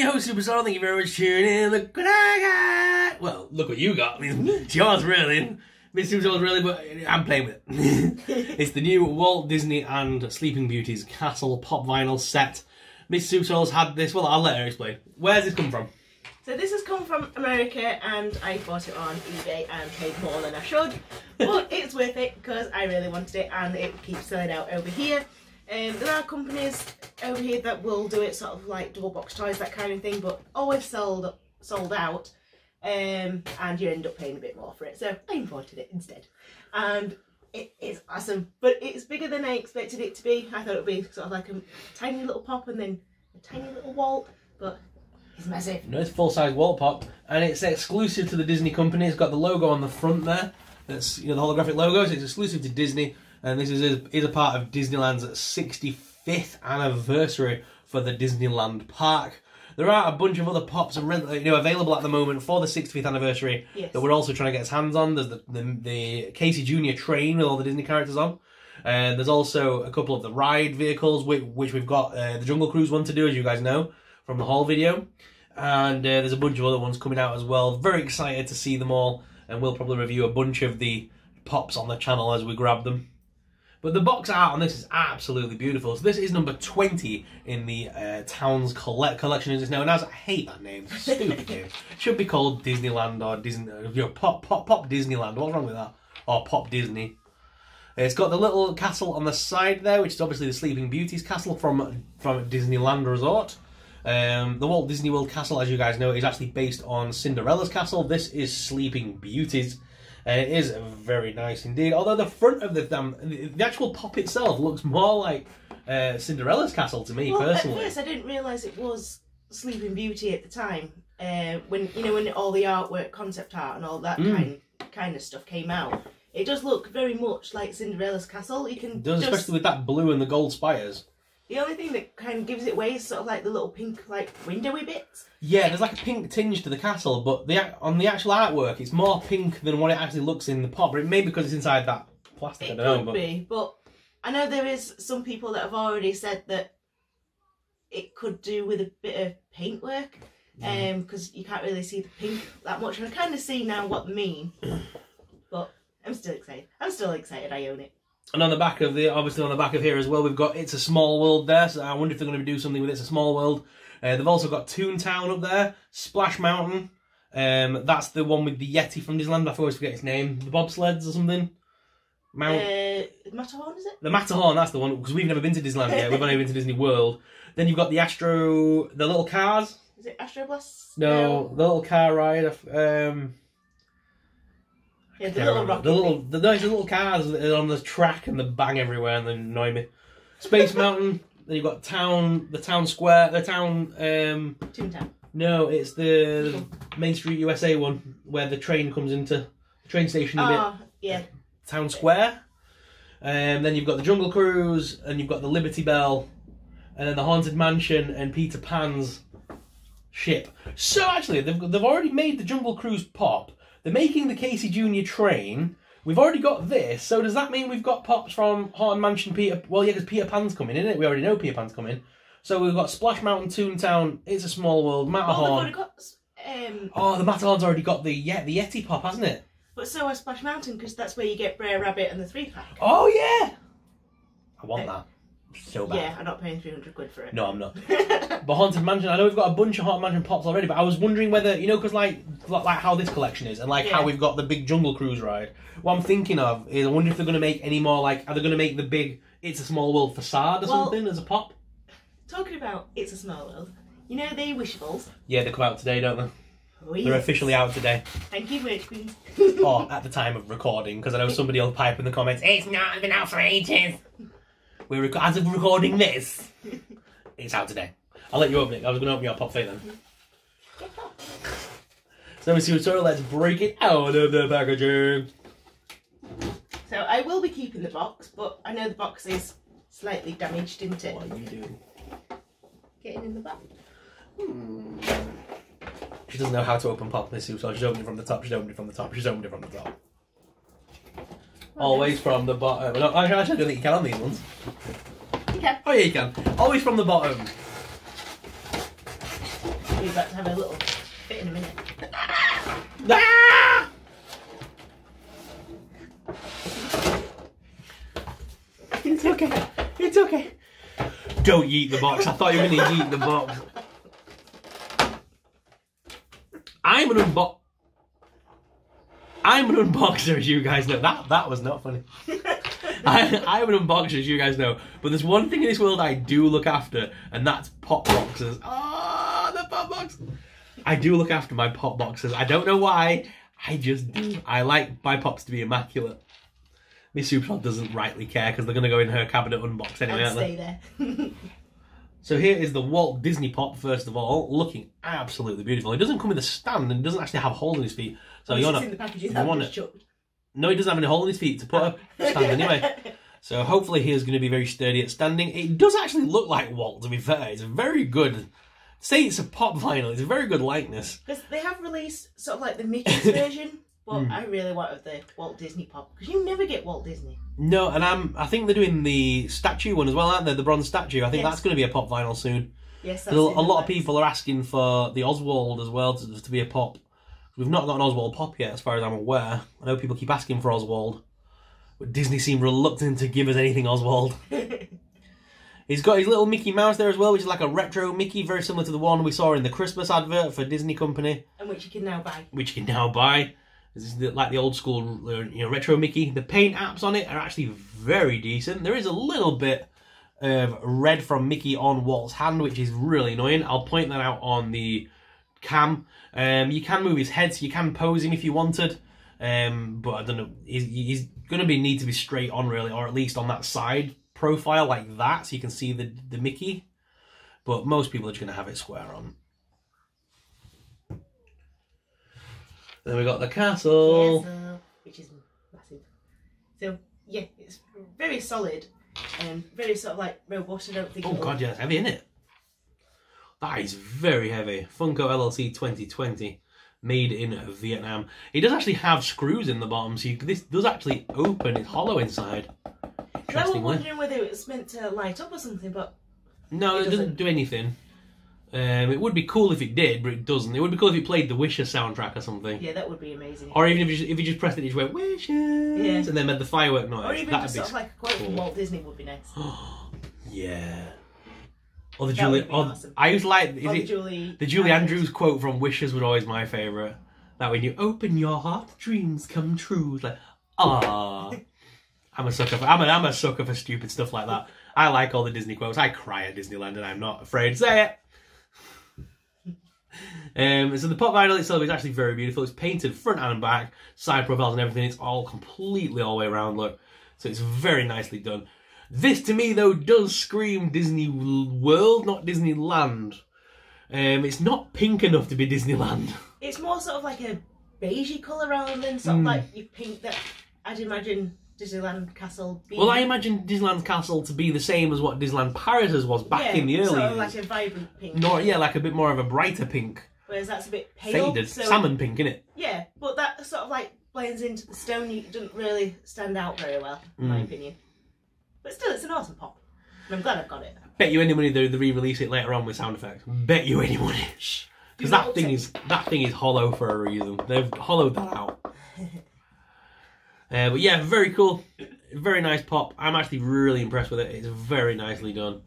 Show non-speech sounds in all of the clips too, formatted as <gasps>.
your host, SuperSorrell. Thank you very much for tuning in. Look what I got. Well, look what you got. I mean, it's yours, really. Miss SuperSorrell's really, but I'm playing with it. <laughs> it's the new Walt Disney and Sleeping Beauty's Castle pop vinyl set. Miss SuperSorrell's had this. Well, I'll let her explain. Where's this come from? So this has come from America and I bought it on eBay and paid more than I should. But <laughs> it's worth it because I really wanted it and it keeps selling out over here. Um, there are companies over here that will do it sort of like double box toys, that kind of thing, but always sold sold out. Um, and you end up paying a bit more for it. So I imported it instead. And it is awesome. But it's bigger than I expected it to be. I thought it would be sort of like a tiny little pop and then a tiny little wall. But it's massive. No, it's full size wall pop, and it's exclusive to the Disney company. It's got the logo on the front there. That's you know the holographic logo. So it's exclusive to Disney, and this is a, is a part of Disneyland's 65th anniversary for the Disneyland park. There are a bunch of other pops and you know available at the moment for the 65th anniversary Yes. that we're also trying to get his hands on. There's the the, the Casey Junior train with all the Disney characters on. And there's also a couple of the ride vehicles, which, which we've got uh, the Jungle Cruise one to do, as you guys know from the haul video. And uh, there's a bunch of other ones coming out as well. Very excited to see them all, and we'll probably review a bunch of the pops on the channel as we grab them. But the box art on this is absolutely beautiful. So this is number 20 in the uh, Towns collect collection as it's known as. I hate that name. <laughs> Stupid name. Should be called Disneyland or Disney. You know, Pop Pop Pop Disneyland. What's wrong with that? Or Pop Disney. It's got the little castle on the side there, which is obviously the Sleeping Beauty's castle from from Disneyland Resort. Um, the Walt Disney World Castle, as you guys know, is actually based on Cinderella's castle. This is Sleeping Beauty's. Uh, it is very nice indeed. Although the front of the damn, the actual pop itself looks more like uh, Cinderella's castle to me Well, personally. at first I didn't realise it was Sleeping Beauty at the time. Uh, when you know when all the artwork, concept art, and all that Mm. kind kind of stuff came out, it does look very much like Cinderella's castle. You can It does, just especially with that blue and the gold spires. The only thing that kind of gives it away is sort of like the little pink like windowy bits. Yeah, there's like a pink tinge to the castle, but the on the actual artwork, it's more pink than what it actually looks in the pot. But it may be because it's inside that plastic. I It don't know, could but be, but I know there is some people that have already said that it could do with a bit of paintwork. Um, because you can't really see the pink that much, and I kind of see now what they mean. But I'm still excited. I'm still excited. I own it. And on the back of the, obviously on the back of here as well, we've got It's a Small World there. So I wonder if they're going to do something with It's a Small World. Uh, they've also got Toontown up there, Splash Mountain. Um, that's the one with the Yeti from Disneyland. I always forget its name. The bobsleds or something. Mount Uh, Matterhorn is it? the Matterhorn. That's the one because we've never been to Disneyland yet. We've only been to Disney World. Then you've got the Astro, the little cars. Is it Astro Astroblast? No, the little car ride. Um, Yeah, the little rocket. the little, the, the little cars that are on the track and the bang everywhere and they annoy me. Space Mountain. Then you've got town, the town square, the town. Um. Toontown. no, it's the, Main Street USA one where the train comes into the train station a bit. Oh, yeah. Town Square. Um, then you've got the Jungle Cruise, and you've got the Liberty Bell, and then the Haunted Mansion and Peter Pan's ship. So actually, they've, they've already made the Jungle Cruise pop. They're making the Casey Junior train. We've already got this. So does that mean we've got pops from Haunted Mansion, Peter? Well, yeah, because Peter Pan's coming, isn't it? We already know Peter Pan's coming. So we've got Splash Mountain, Toontown, It's a Small World, Matterhorn. got. Um, Oh, the Matterhorn's already got the yeah the Yeti pop, hasn't it? but so has Splash Mountain because that's where you get Brer Rabbit and the three pack. Oh yeah. I want that so bad. Yeah, I'm not paying 300 quid for it. No, I'm not. <laughs> But Haunted Mansion, I know we've got a bunch of Haunted Mansion pops already, but I was wondering whether you know, because like like how this collection is, and like how we've got the big Jungle Cruise ride. What I'm thinking of is, I wonder if they're going to make any more like, are they going to make the big It's a Small World facade or Well- something as a pop? Talking about It's a Small World, you know the Wishables? Yeah, they come out today, don't they? Oh, They're officially out today, Thank you, Merch Queen. or at the time of recording, because I know somebody will pipe in the comments. It's not been out for ages. We're rec- as of recording this, it's out today. I'll let you open it. I was going to open your pop thing then. So let me see what's on. Let's break it out of the packaging. So I will be keeping the box, but I know the box is slightly damaged, isn't it? What are you doing? Getting in the back. Hmm. She doesn't know how to open pop this soup, so she's opened it from the top. She's opened it from the top. She's opened it from the top. Always from the bottom. No, actually, I don't think you can on these ones. You can. Oh yeah, you can. Always from the bottom. We're about to have a little fit in a minute. Ah! It's okay. It's okay. Don't yeet the box. I thought you were going to yeet the box. I'm an unbox. I'm an unboxer, as you guys know. That that was not funny. <laughs> I, I'm an unboxer, as you guys know. But there's one thing in this world I do look after, and that's pop boxes. Ah, the pop box. I do look after my pop boxes. I don't know why. I just do. I like my pops to be immaculate. Miss SuperSorrell doesn't rightly care because they're going to go in her cabinet unboxed anyway, I'd aren't they? stay there. <laughs> So here is the Walt Disney Pop, first of all, looking absolutely beautiful. It doesn't come with a stand and it doesn't actually have holes in his feet. So in the packages you that want just it. chucked. No, he doesn't have any hole in his feet to put a <laughs> stand anyway. So hopefully he is going to be very sturdy at standing. It does actually look like Walt, to be fair. It's a very good. Say it's a pop vinyl. It's a very good likeness. Because they have released sort of like the Mickey's <laughs> version, but Hmm. I really wanted the Walt Disney pop because you never get Walt Disney. No, and I'm. I think they're doing the statue one as well, aren't they? The bronze statue. I think Yes. that's going to be a pop vinyl soon. Yes, A, a lot of people are asking for the Oswald as well to, to be a pop. We've not got an Oswald pop yet, as far as I'm aware. I know people keep asking for Oswald, but Disney seem reluctant to give us anything Oswald. <laughs> He's got his little Mickey Mouse there as well, which is like a retro Mickey, very similar to the one we saw in the Christmas advert for Disney Company, and which you can now buy. which you can now buy. This is the, like the old school, uh, you know, retro Mickey. The paint apps on it are actually very decent. There is a little bit of red from Mickey on Walt's hand, which is really annoying. I'll point that out on the cam. Um, you can move his head, so you can pose him if you wanted. Um, but I don't know. He's, he's going to be need to be straight on, really, or at least on that side profile like that, so you can see the the Mickey. But most people are just going to have it square on. Then we got the castle. Uh, which is massive. So yeah, it's very solid and very sort of like robust. I don't think. Oh god, yeah, it's heavy, isn't it? That is very heavy. Funko LLC 2020, made in Vietnam. It does actually have screws in the bottom, so you, this does actually open. It's hollow inside. I was wondering whether it was meant to light up or something, but no, it it doesn't doesn't. do anything. Um, it would be cool if it did, but it doesn't. It would be cool if it played the Wishes soundtrack or something. yeah, that would be amazing. Or even if you just, if you just pressed it, it just went Wishes, and then made the firework noise. Or even That'd just be sort of like a quote from. Walt Disney would be nice. <gasps> yeah. Or the That Julie. Or, awesome. I used to like. Is Or it, Julie. The Julie Andrews quote from Wishes was always my favourite. That when you open your heart, dreams come true. It's like, ah. <laughs> I'm a sucker for I'm a, I'm a sucker for stupid stuff like that. I like all the Disney quotes. I cry at Disneyland and I'm not afraid to say it. <laughs> Um, so the pop vinyl itself is actually very beautiful. It's painted front and back, side profiles and everything. It's all completely all the way around look. So it's very nicely done. This to me though does scream Disney World, not Disneyland. Um, it's not pink enough to be Disneyland. <laughs> It's more sort of like a beigey colour rather than sort Hmm. of like you pink that I'd imagine Disneyland Castle being. Well, I imagine Disneyland Castle to be the same as what Disneyland Paris was back yeah, in the early sort of like a vibrant pink. Nor, yeah, like a bit more of a brighter pink, Whereas that's a bit pale. faded, so, salmon pink, innit? Yeah, but that sort of like blends into the stone. It doesn't really stand out very well, in my Mm. opinion. But still, it's an awesome pop. And I'm glad I've got it. Bet you any money they, they re-release it later on with sound effects. Bet you any money. <laughs> Because that thing is that thing is hollow for a reason. They've hollowed that out. <laughs> Uh, but yeah, very cool, very nice pop. I'm actually really impressed with it. It's very nicely done,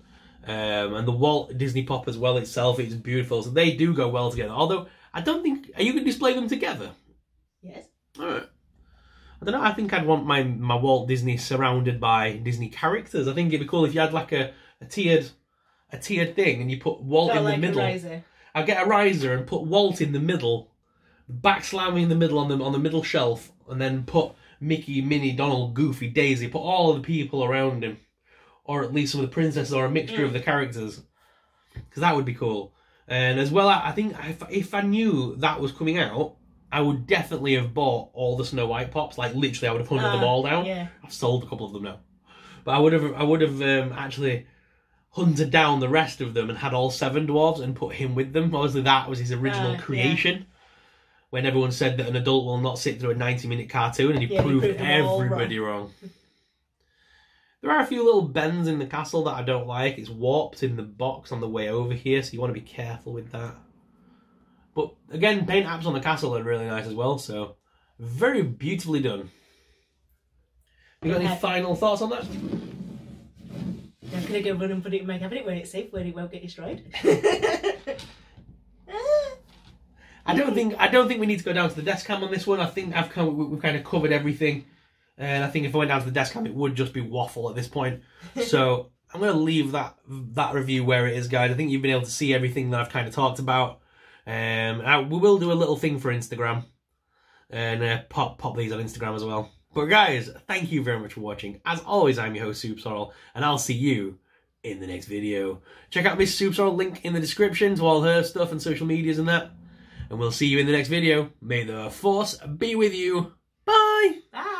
um, and the Walt Disney pop as well itself is beautiful. So they do go well together. Although I don't think are you going to display them together? Yes. All right. I don't know. I think I'd want my my Walt Disney surrounded by Disney characters. I think it'd be cool if you had like a, a tiered a tiered thing and you put Walt Got in like the middle. I'll get a riser and put Walt in the middle, back slamming in the middle on the on the middle shelf, and then put Mickey, Minnie, Donald, Goofy, Daisy, put all of the people around him, or at least some of the princesses, or a mixture of mm. the characters, because that would be cool. And as well, I I think if, if I knew that was coming out, I would definitely have bought all the Snow White pops. Like literally, I would have hunted them Ah, all down. Yeah. I've sold a couple of them now, but I would have I would have um, actually hunted down the rest of them and had all seven dwarves and put him with them. Obviously, that was his original yeah. creation. When everyone said that an adult will not sit through a ninety-minute cartoon, and he Yeah, proved, proved everybody wrong. There are a few little bends in the castle that I don't like. It's warped in the box on the way over here, so you want to be careful with that. But again, paint apps on the castle are really nice as well. So very beautifully done. You got any final thoughts on that? I'm gonna go run and put it in my cabinet where it's safe, where it won't get destroyed. <laughs> I don't think I don't think we need to go down to the desk cam on this one. I think I've kind of, we've kind of covered everything, and I think if I went down to the desk cam, it would just be waffle at this point. <laughs> So I'm going to leave that that review where it is, guys. I think you've been able to see everything that I've kind of talked about. Um, I, we will do a little thing for Instagram, and uh, pop pop these on Instagram as well. But guys, thank you very much for watching. As always, I'm your host SuperSorrell, and I'll see you in the next video. Check out Miss SuperSorrell link in the description to all her stuff and social medias and that. And we'll see you in the next video. May the force be with you. Bye. Bye.